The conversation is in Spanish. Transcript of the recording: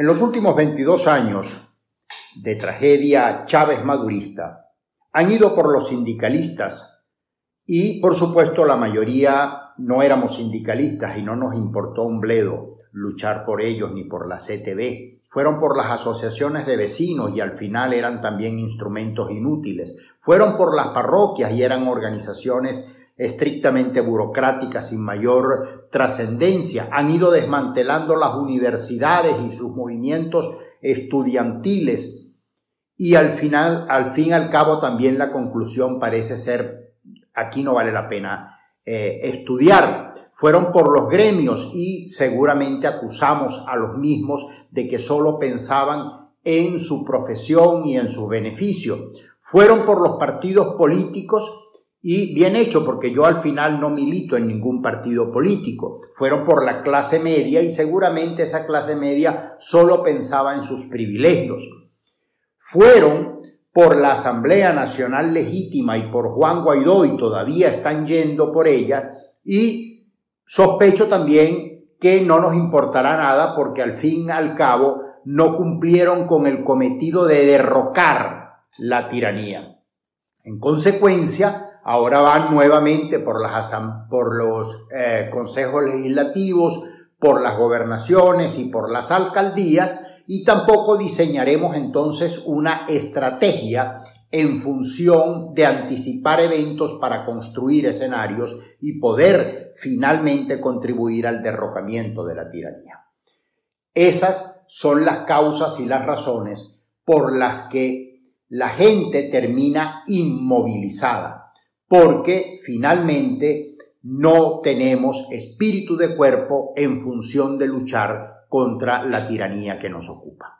En los últimos 22 años de tragedia Chávez madurista han ido por los sindicalistas y por supuesto la mayoría no éramos sindicalistas y no nos importó un bledo luchar por ellos ni por la CTV. Fueron por las asociaciones de vecinos y al final eran también instrumentos inútiles. Fueron por las parroquias y eran organizaciones estrictamente burocráticas sin mayor trascendencia. Han ido desmantelando las universidades y sus movimientos estudiantiles. Y al final, al fin y al cabo, también la conclusión parece ser, aquí no vale la pena eh, estudiar. Fueron por los gremios y seguramente acusamos a los mismos de que solo pensaban en su profesión y en su beneficio. Fueron por los partidos políticos y bien hecho, porque yo al final no milito en ningún partido político. Fueron por la clase media y seguramente esa clase media solo pensaba en sus privilegios. Fueron por la Asamblea Nacional Legítima y por Juan Guaidó y todavía están yendo por ella y sospecho también que no nos importará nada porque al fin y al cabo no cumplieron con el cometido de derrocar la tiranía. En consecuencia, ahora van nuevamente por, los eh, consejos legislativos, por las gobernaciones y por las alcaldías, y tampoco diseñaremos entonces una estrategia en función de anticipar eventos para construir escenarios y poder finalmente contribuir al derrocamiento de la tiranía. Esas son las causas y las razones por las que la gente termina inmovilizada porque finalmente no tenemos espíritu de cuerpo en función de luchar contra la tiranía que nos ocupa.